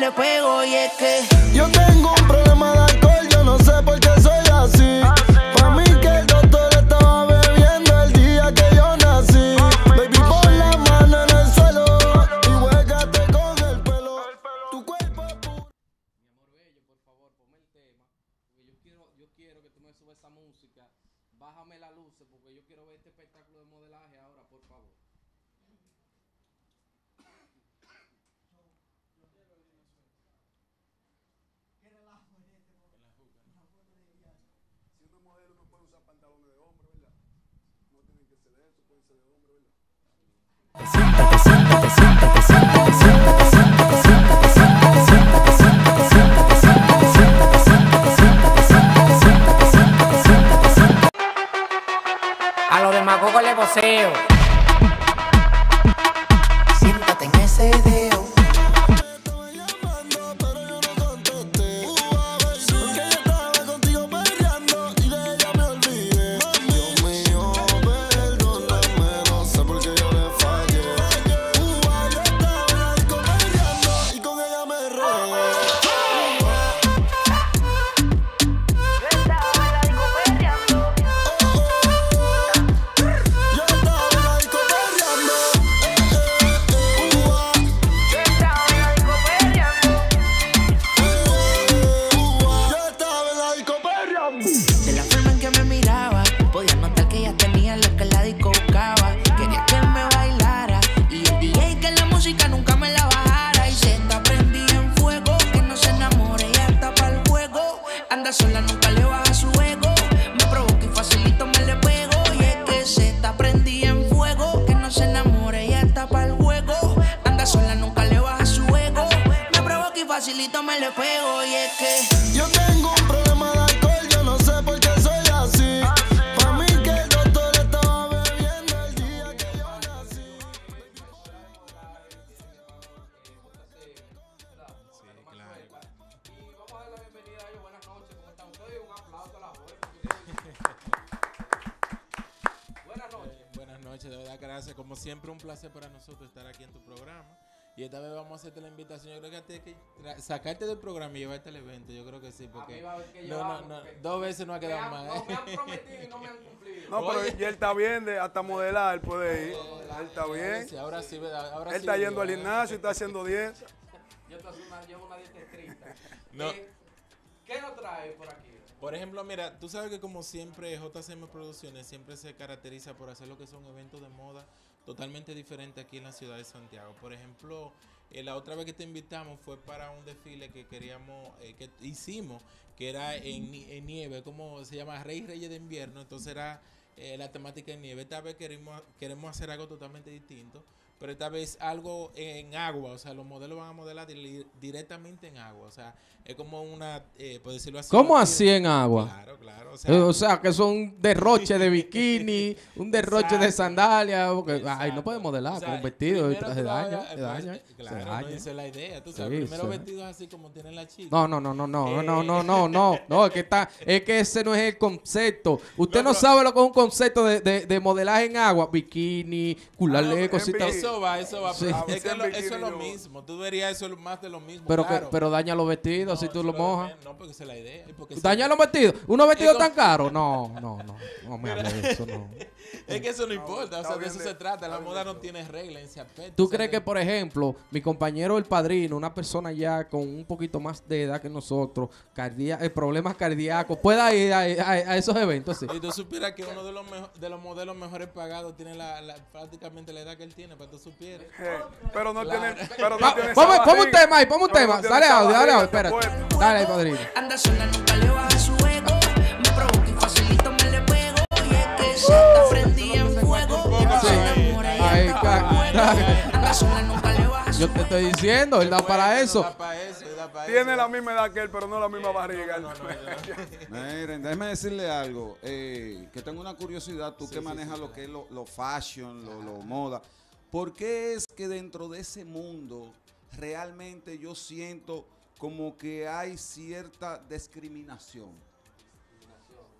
le pego y es que Yo tengo un problema de alcohol, yo no sé por qué soy así. A los demagogos le voceo. De verdad, gracias. Como siempre, un placer para nosotros estar aquí en tu programa. Y esta vez vamos a hacerte la invitación. Yo creo que a ti hay que sacarte del programa y llevarte al evento. Yo creo que sí, A porque mí va a haber que no, llevarlo, no, no, porque dos veces no ha quedado mal. no, me han ¿eh? prometido y no me han cumplido. No, pero Oye. él está bien, de hasta modelar, él puede ir. Él está bien. Sí, ahora sí, ¿verdad? Ahora Él sí está yendo al gimnasio, está haciendo dieta. Yo te hago una, llevo una dieta estricta. No. Eh, ¿Qué nos trae por aquí? Por ejemplo, mira, tú sabes que como siempre JCM Producciones siempre se caracteriza por hacer lo que son eventos de moda totalmente diferentes aquí en la ciudad de Santiago. Por ejemplo, eh, la otra vez que te invitamos fue para un desfile que queríamos, eh, que hicimos, que era en, ni- en nieve, como se llama Rey Reyes de Invierno, entonces era eh, la temática en nieve. Esta vez queremos, queremos hacer algo totalmente distinto, pero esta vez algo en agua, o sea, los modelos van a modelar di- directamente en agua, o sea, es como una, eh, por decirlo así. ¿Cómo así en agua? Claro, claro. O Eh, sea, O sea, que es un derroche de bikini, un derroche de Exacto. sandalia, porque ay, no puede modelar O sea, con un vestido y traje daño, pues, se daña, eh, se Claro, no, daña. esa es la idea. Tú sabes, Sí, primero sí. vestidos así como tienen las chicas. No, no, no, no, no, Eh. no, no, no, no, no, es que está, es que ese no es el concepto. Usted No, no, sabe lo que es un concepto de, de, de modelaje en agua, bikini, culale, en cositas. Eso va, eso va. Sí. pero es que lo- eso es lo mismo. Tú verías eso más de lo mismo. Pero, claro. que, pero daña los vestidos si tú lo mojas. No, porque esa es la idea. porque ¿Daña los vestidos? ¿Unos vestidos tan caros? No, no, no. No me hables de eso, no. Es que eso no importa. O sea, de eso de- se trata. La moda no tiene regla en ese aspecto. ¿Tú o sea, crees de- que, por ejemplo, mi compañero el padrino, una persona ya con un poquito más de edad que nosotros, eh, problemas cardíacos, pueda ir a, a- a esos eventos? Sí. Y tú supieras que uno de los, mejo- de los modelos mejores pagados tiene la, la- prácticamente la edad que él tiene, para que tú supieras. Eh, Pero no Claro. tiene. Pero no tiene Ponme un tema ahí, ponme un tema. Dale audio, dale audio, espérate. Dale padrino. Anda sola, nunca le baja su ego. Me Yo te estoy diciendo, él da para eso. Tiene la misma edad que él, pero no la misma barriga. Miren, déjeme decirle algo, eh, que tengo una curiosidad, tú que manejas lo que es lo, lo fashion, lo, lo moda, ¿por qué es que dentro de ese mundo realmente yo siento como que hay cierta discriminación?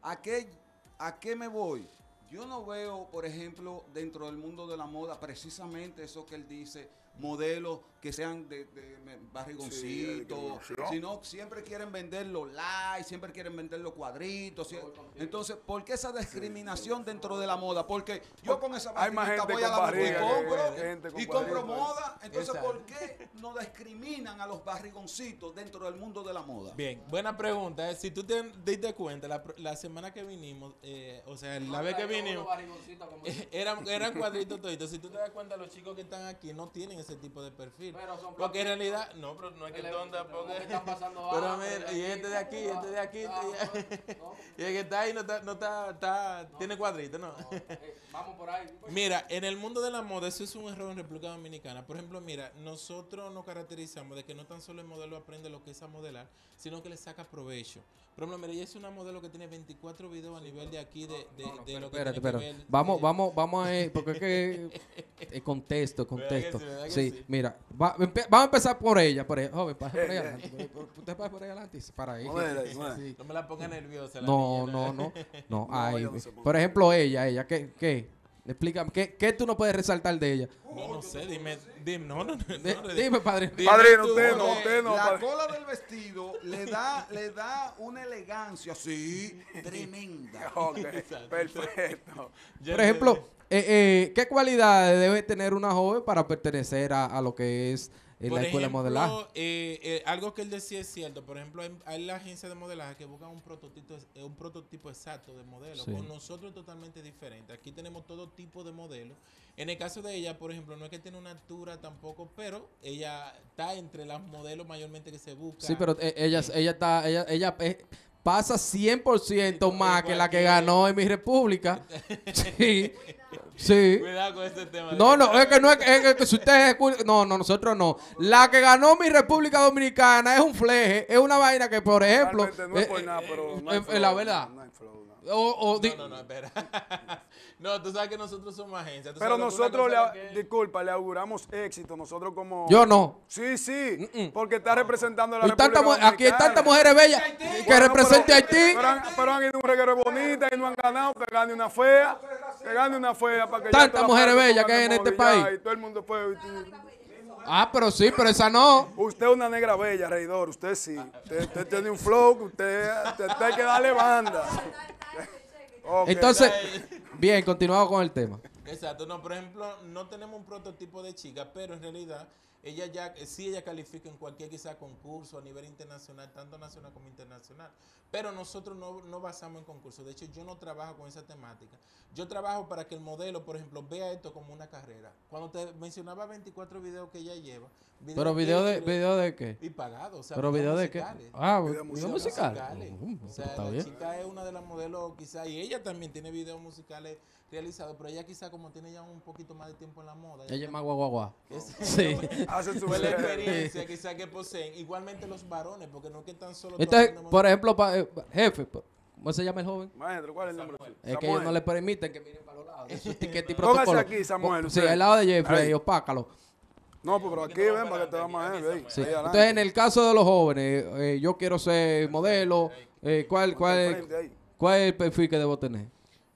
¿A qué, ¿A qué me voy? Yo no veo, por ejemplo, dentro del mundo de la moda, precisamente eso que él dice, modelos que sean de, de barrigoncitos, discriminación. sino siempre quieren vender los likes, siempre quieren vender los cuadritos. Entonces, ¿por qué esa discriminación dentro de la moda? Porque yo con esa Hay más gente voy a la moda y barriga que- compro, gente y compro barriga. moda. Entonces, Exacto. ¿por qué no discriminan a los barrigoncitos dentro del mundo de la moda? Bien, buena pregunta. eh. Si tú te diste cuenta, la, la semana que vinimos, eh, o sea, la vez que vinimos, eran, eran cuadritos toditos. Si tú te das cuenta, los chicos que están aquí no tienen ese tipo de perfil. Pero son porque en realidad, no, pero no es que tonta, pero porque. que están pasando Pero mira, y este de aquí, este de aquí, Ah, este no, no. y el que está ahí no está, no está, está tiene cuadritos, ¿no? Eh, vamos por ahí. Mira, en el mundo de la moda, eso es un error en República Dominicana. Por ejemplo, mira, nosotros nos caracterizamos de que no tan solo el modelo aprende lo que es a modelar, sino que le saca provecho. Por ejemplo, mira, ella es una modelo que tiene 24 videos a nivel de aquí de, de, de lo que Espérate, tiene espérate. que ver- Vamos, eh, vamos, vamos a ir, porque es que el contexto, contexto. Sí, mira, va- empe- vamos a empezar por ella, por ella. Joven, pasa por ahí adelante. Usted pasa por ahí adelante, para ahí. Sí. No me la ponga nerviosa. la No, niña, no, no, no. No, ella pone. por ejemplo, ella, ella, ¿qué? ¿Qué? Explícame, ¿qué, ¿qué tú no puedes resaltar de ella? No, no sé, dime, dime, no, no, no. Dime, padre. dime Padrino, tú, usted no, usted no. la padre. cola del vestido le da, le da una elegancia así tremenda. Ok, perfecto. ya Por ejemplo, eh, eh, ¿qué cualidades debe tener una joven para pertenecer a, a lo que es eh, Por la escuela de ejemplo, modelaje? eh, eh, algo que él decía es cierto. Por ejemplo, hay, hay la agencia de modelaje que busca un prototipo, eh, un prototipo exacto de modelo. Sí. Con nosotros es totalmente diferente. Aquí tenemos todo tipo de modelos. En el caso de ella, por ejemplo, no es que tiene una altura tampoco, pero ella está entre las modelos mayormente que se busca. Sí, pero ella, ella está, ella, ella pasa 100% más que la que ganó en mi república. Sí, sí. Cuidado con este tema. No, no, es que no es, que- es que si ustedes no, no, nosotros no. La que ganó mi República Dominicana es un fleje, es una vaina que, por ejemplo, no es eh, por eh, nada, pero no eh, hay eh, flow, la verdad. no hay flow, no. O, o di- No, no, no, espera. no, tú sabes que nosotros somos agencia. Pero nosotros, le, que- disculpa, le auguramos éxito. Nosotros como... yo no. Sí, sí, porque está representando a la República aquí hay tantas mujeres bellas que Bueno, represente a Haití. Pero han, pero han ido un reguero bonita y no han ganado, que gane una fea, que gane una fea para que Tantas mujeres bellas que hay en este país. Y todo el mundo tú- Ah, pero sí, pero esa no. Usted es una negra bella, reidor, usted sí. Usted, usted tiene un flow que usted, usted, usted hay que darle banda. Entonces, bien, continuamos con el tema. Exacto, no, por ejemplo, no tenemos un prototipo de chica, pero en realidad ella ya, eh, sí ella califica en cualquier quizá concurso a nivel internacional, tanto nacional como internacional, pero nosotros no, no basamos en concursos, de hecho yo no trabajo con esa temática, yo trabajo para que el modelo, por ejemplo, vea esto como una carrera. Cuando te mencionaba 24 videos que ella lleva, videos Pero video de, video de qué? y pagados, o sea, Pero video de qué? musicales. Ah, Video video musical. musical. musicales. Uh, o sea, está la bien. chica es una de las modelos quizá, y ella también tiene videos musicales realizados, pero ella quizá como tiene ya un poquito más de tiempo en la moda. Ella es más es- Sí. Hace su fue la experiencia quizá que poseen. Igualmente los varones, porque no es que tan solo... Entonces, por ejemplo, pa- eh, jefe, ¿cómo se llama el joven? Maestro, ¿cuál es el nombre? suyo? Es que Samuel. ellos no le permiten que miren para los lados. Eso es etiqueta y Póngase protocolo. aquí, Samuel, Sí, al lado de Jeffrey, Ahí. opácalo. No, pues, pero aquí ven para que te vamos a ver. Entonces, en el caso de los jóvenes, eh, yo quiero ser modelo. eh, ¿cuál, cuál, ahí. ¿Cuál es el perfil que debo tener?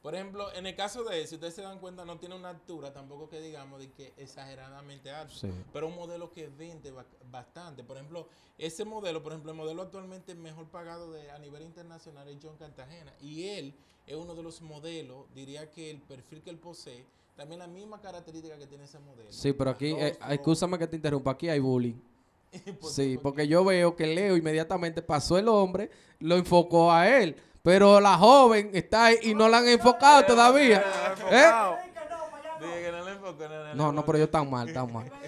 Por ejemplo, en el caso de él, si ustedes se dan cuenta, no tiene una altura, tampoco que digamos de que exageradamente alto, Sí. pero un modelo que vende ba- bastante. Por ejemplo, ese modelo, por ejemplo, el modelo actualmente mejor pagado de, a nivel internacional es John Cartagena. Y él es uno de los modelos, diría que el perfil que él posee, también la misma característica que tiene ese modelo. Sí, pero aquí, eh, escúchame que te interrumpa, aquí hay bullying. ¿por Sí, porque yo veo que Leo inmediatamente pasó el hombre, lo enfocó a él. Pero la joven está ahí y no la han enfocado todavía. ¿Eh? No, no, pero yo tan mal, tan mal.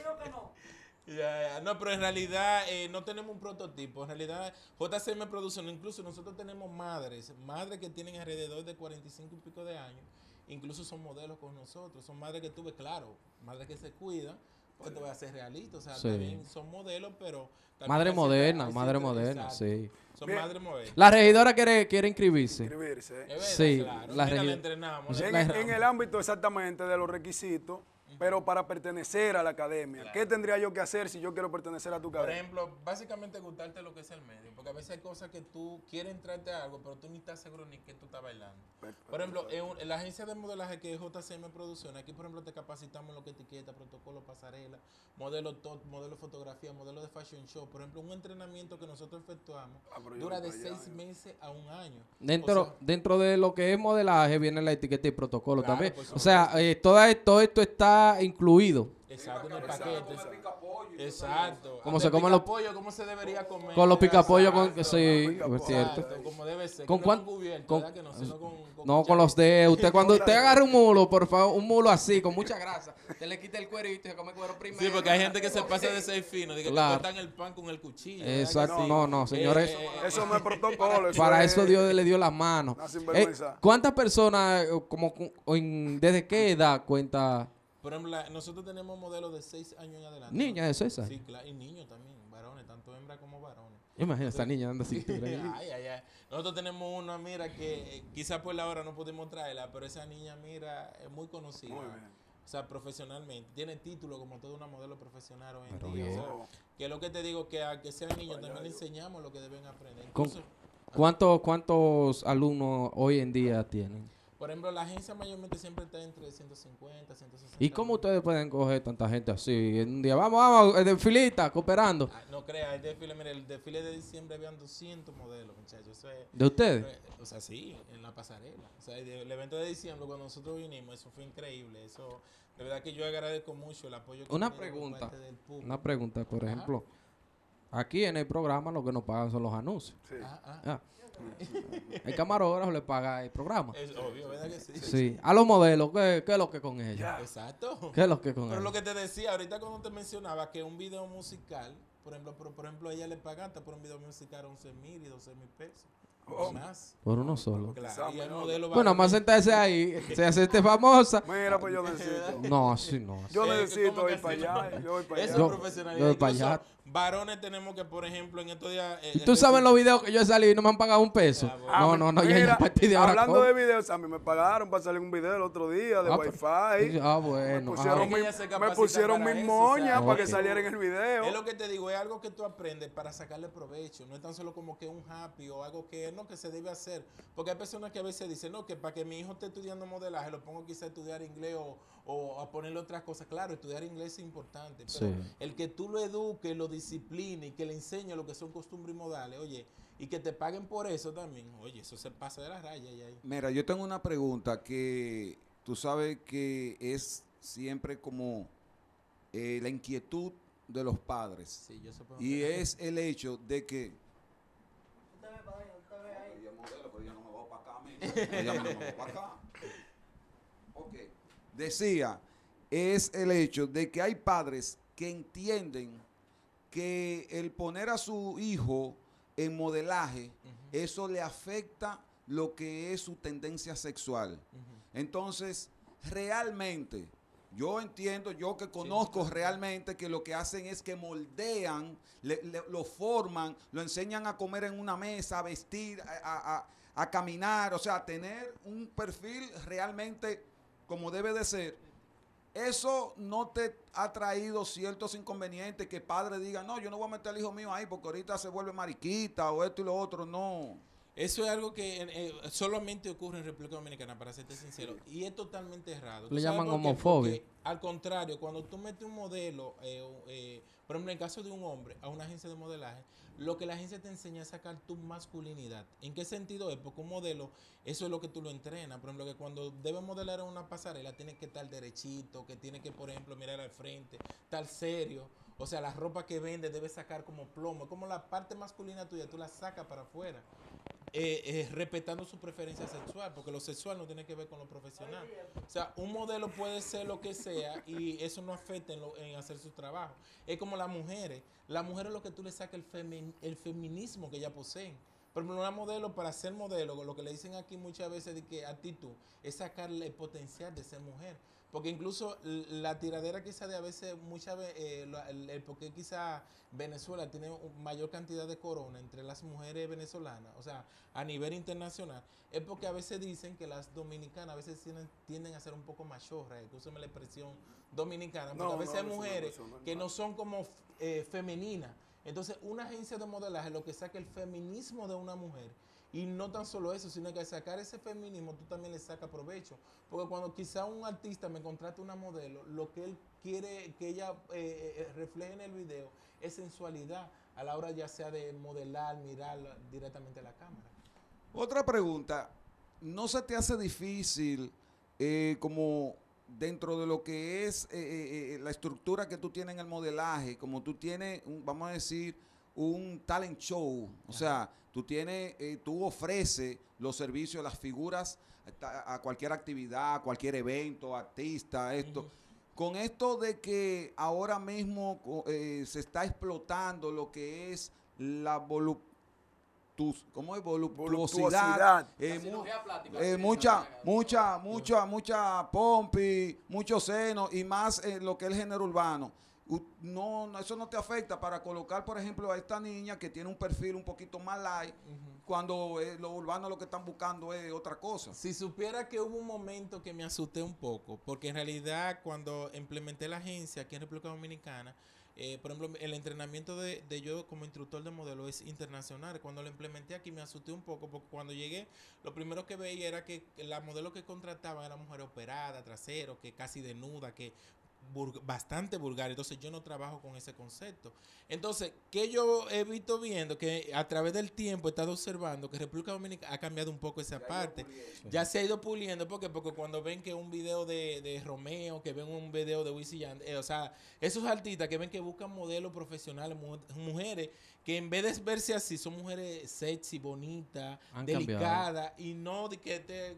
Ya, ya. No, pero en realidad eh, no tenemos un prototipo. En realidad, JCM Producción, incluso nosotros tenemos madres, madres que tienen alrededor de 45 y pico de años. Incluso son modelos con nosotros. Son madres que tuve, claro, madres que se cuidan, porque te voy a ser realista. O sea, Sí. también son modelos, pero. también Madre moderna, hay madre moderna, exacto. sí. Son Bien. madres modernas. La regidora quiere, quiere inscribirse. Inscribirse. Verdad, Sí, claro. la Mira, regi- la entrenamos. Sí, la En, en el ámbito exactamente de los requisitos, pero para pertenecer a la academia. Claro. ¿Qué tendría yo que hacer si yo quiero pertenecer a tu Por academia? ejemplo, básicamente gustarte lo que es el medio, porque a veces hay cosas que tú quieres entrarte a algo, pero tú ni estás seguro ni que tú estás bailando. Por ejemplo, en, un- en la agencia de modelaje que es JCM Producciones, aquí por ejemplo te capacitamos en lo que es etiqueta, protocolo, pasarela, modelo top, modelo de fotografía, modelo de fashion show. Por ejemplo, un entrenamiento que nosotros efectuamos Ah, dura de allá, seis meses a un año. Dentro, O sea, dentro de lo que es modelaje viene la etiqueta y protocolo Claro, también. por O sea, eh, toda, todo esto está incluido. Exacto, en el paquete. Exacto. Como se comen los- picapollo, ¿cómo se debería comer? Con los picapollos, con, Exacto. sí, es cierto. Exacto, como debe ser. ¿Con que no con. Que los dedos. Usted, cuando usted agarra un mulo, por favor, un mulo así, con mucha grasa, usted le quita el cuerito y se come cuero primero. Sí, porque hay gente que se pasa de ser fino, de que Claro. te cortan el pan con el cuchillo. ¿verdad que Exacto, no, no, señores. Eh, eh, Eso no es protocolo. Para es- eso Dios le dio las manos. Eh. ¿Cuántas personas, eh, como, desde qué edad cuenta Por ejemplo, la- nosotros tenemos modelos de 6 años en adelante. niñas de seis años? Sí, claro, y niños también, varones, tanto hembras como varones. Imagina esta niña dando cintura. ay, ay, ay. Nosotros tenemos una, mira, que eh, quizás por la hora no pudimos traerla, pero esa niña, mira, es muy conocida. Muy bien. O sea, profesionalmente. Tiene título como toda una modelo profesional hoy en Pero día. o bien. sea, que lo que te digo, que a que sean niños también le enseñamos lo que deben aprender. Incluso, ¿Cuántos, ¿Cuántos alumnos hoy en día tienen? Por ejemplo, la agencia mayormente siempre está entre 150, 160. ¿Y cómo ustedes pueden coger tanta gente así en un día? Vamos, vamos, eh, de filita, cooperando. Ah, no crea, el desfile, mire, el desfile de diciembre habían 200 modelos, muchachos. Eso es, ¿De ustedes? o sea, sí, en la pasarela. O sea, el, el evento de diciembre, cuando nosotros vinimos, eso fue increíble. Eso, de verdad que yo agradezco mucho el apoyo que Una pregunta, parte del público. Una pregunta, por Ajá. ejemplo. Aquí en el programa lo que nos pagan son los anuncios. Sí. Ah, ah, Ah. El camarógrafo le paga el programa. es obvio, ¿verdad que sí? Sí. A los modelos, ¿qué, qué es lo que con ellos? Exacto. ¿Qué es lo que con Pero lo que te decía, ahorita cuando te mencionaba que un video musical, por ejemplo, por, por ejemplo, a ella le pagan hasta por un video musical 11 mil y 12 mil pesos. Oh. Más. Por uno solo. Claro, y el modelo Bueno, más sentarse ahí, se hace este famosa. Mira, pues yo necesito. No, así no. así. Yo necesito ¿cómo que ir para allá. Yo voy para Eso allá. es profesionalidad. yo para Incluso allá. Varones tenemos que, por ejemplo, en estos días... eh, ¿Y tú sabes los videos que yo he salido y no me han pagado un peso? Ah, bueno. No, no, no, ya mira, de ahora. Hablando ¿cómo? de videos, a mí me pagaron para salir un video el otro día de Ah, pero- Wi-Fi. Ah, me bueno. pusieron, ah. Que mi, me pusieron mis moñas para que saliera en el video. Es lo que te digo, es algo que tú aprendes para sacarle provecho. No es tan solo como que un happy o algo que no que se debe hacer. Porque hay personas que a veces dicen, no, que para que mi hijo esté estudiando modelaje, lo pongo quizá a estudiar inglés o, o a ponerle otras cosas. Claro, estudiar inglés es importante. Pero Sí. el que tú lo eduques, lo disciplines y que le enseñes lo que son costumbres y modales, oye, y que te paguen por eso también, oye, eso se pasa de la raya y ahí. Mira, yo tengo una pregunta que tú sabes que es siempre como eh, la inquietud de los padres. Sí, yo supongo Y es el hecho de que... Ella modelo, pero ella no me va pa' acá a mí. Ella no me va pa' acá. Ok. Decía, es el hecho de que hay padres que entienden que el poner a su hijo en modelaje, eso le afecta lo que es su tendencia sexual. Entonces, realmente, yo entiendo, yo que conozco realmente que lo que hacen es que moldean, le- le- lo forman, lo enseñan a comer en una mesa, a vestir, a, a- a- a caminar, o sea, a tener un perfil realmente como debe de ser. Eso no te ha traído ciertos inconvenientes que padres digan, no, yo no voy a meter al hijo mío ahí porque ahorita se vuelve mariquita o esto y lo otro, no. Eso es algo que eh, solamente ocurre en República Dominicana, para serte sincero, y es totalmente errado. ¿Tú Le llaman homofobia. Porque, al contrario, cuando tú metes un modelo, eh, eh, por ejemplo, en el caso de un hombre, a una agencia de modelaje, lo que la agencia te enseña es sacar tu masculinidad. ¿En qué sentido es? Porque un modelo, eso es lo que tú lo entrenas. Por ejemplo, que cuando debe modelar en una pasarela, tiene que estar derechito, que tiene que, por ejemplo, mirar al frente, estar serio. O sea, la ropa que vende debe sacar como plomo. Como la parte masculina tuya, tú la sacas para afuera eh, eh, respetando su preferencia sexual, porque lo sexual no tiene que ver con lo profesional. O sea, un modelo puede ser lo que sea y eso no afecta en, lo- en hacer su trabajo. Es como las mujeres. Las mujeres lo que tú le sacas el, femin- el feminismo que ellas poseen. Por ejemplo, una modelo para ser modelo, lo que le dicen aquí muchas veces de que actitud, es sacarle el potencial de ser mujer. Porque incluso la tiradera quizá de a veces, muchas veces, el, el por qué quizá Venezuela tiene mayor cantidad de corona entre las mujeres venezolanas, o sea, a nivel internacional, es porque a veces dicen que las dominicanas a veces tienen, tienden a ser un poco machorras, escúcheme la expresión dominicana, porque No, a veces no, hay mujeres no que no son como eh, femeninas. Entonces, una agencia de modelaje lo que saca el feminismo de una mujer. Y no tan solo eso, sino que al sacar ese feminismo tú también le sacas provecho. Porque cuando quizá un artista me contrata una modelo, lo que él quiere que ella eh, eh, refleje en el video es sensualidad a la hora ya sea de modelar, mirar directamente a la cámara. Otra pregunta, ¿no se te hace difícil eh, como dentro de lo que es eh, eh, eh, la estructura que tú tienes en el modelaje, como tú tienes, vamos a decir, un talent show, o sea, tú tienes, eh, tú ofreces los servicios, las figuras a, a cualquier actividad, a cualquier evento, artista, esto. Con esto de que ahora mismo eh, se está explotando lo que es la volu- tus- ¿cómo es? voluptuosidad, eh, mu- eh, mucha, mucha, mucha, mucha pompi, mucho seno y más en lo que es el género urbano. No, no, eso no te afecta para colocar, por ejemplo, a esta niña que tiene un perfil un poquito más light, cuando eh, los urbanos lo que están buscando es otra cosa. Si supiera que hubo un momento que me asusté un poco, porque en realidad cuando implementé la agencia aquí en República Dominicana, eh, por ejemplo, el entrenamiento de, de yo como instructor de modelo es internacional. Cuando lo implementé aquí me asusté un poco, porque cuando llegué, lo primero que veía era que la modelo que contrataban era mujer operada, trasero, que casi desnuda, que bur- bastante vulgar. Entonces yo no trabajo con ese concepto. Entonces, que yo he visto viendo que a través del tiempo he estado observando que República Dominicana ha cambiado un poco esa parte. Ya se ha ido puliendo porque porque cuando ven que un video de, de Romeo, que ven un video de Wisin eh, o sea, esos artistas que ven que buscan modelos profesionales, mu- mujeres que en vez de verse así son mujeres sexy, bonitas, delicadas y no de que te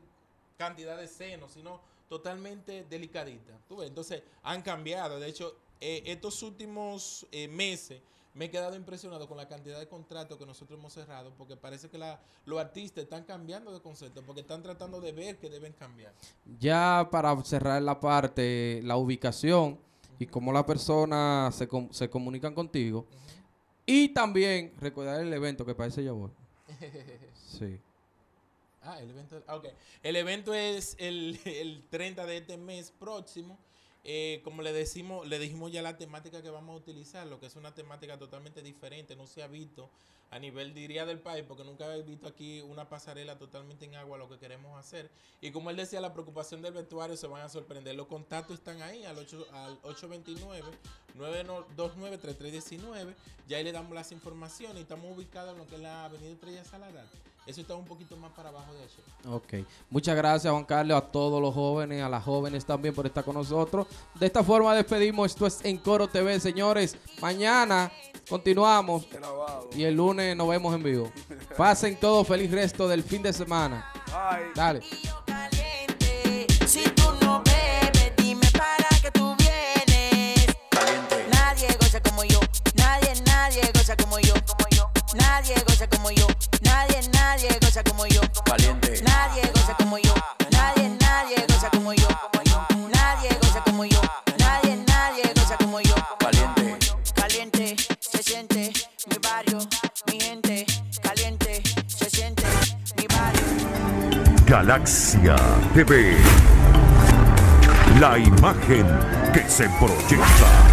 cantidad de senos, sino totalmente delicadita. ¿Tú ves? Entonces han cambiado. De hecho, eh, estos últimos eh, meses me he quedado impresionado con la cantidad de contratos que nosotros hemos cerrado, porque parece que la- los artistas están cambiando de concepto, porque están tratando de ver que deben cambiar. Ya para cerrar la parte, la ubicación y cómo las personas se, com- se comunican contigo. Y también recordar el evento que parece ya voy. Sí. Ah, el evento. ah, ok. El evento es el, el 30 de este mes próximo. Eh, como le decimos, le dijimos ya la temática que vamos a utilizar, lo que es una temática totalmente diferente, no se ha visto a nivel, diría, del país, porque nunca he visto aquí una pasarela totalmente en agua, lo que queremos hacer. Y como él decía, la preocupación del vestuario se van a sorprender. Los contactos están ahí al, 8, al 829-929-3319. Ya ahí le damos las informaciones estamos ubicados en lo que es la avenida Estrella Salarat. Eso está un poquito más para abajo de allí. Ok. Muchas gracias, Juan Carlos, a todos los jóvenes, a las jóvenes también por estar con nosotros. De esta forma despedimos. Esto es En Coro TV, señores. Mañana continuamos y el lunes nos vemos en vivo. Pasen todo feliz resto del fin de semana. Dale. Goza como yo. Caliente. Nadie goza como yo, nadie, nadie goza como yo, como yo. Nadie goza como yo, nadie, nadie goza como yo. Caliente. Caliente, se siente mi barrio, mi gente. Caliente, se siente mi barrio. Galaxia TV. La imagen que se proyecta.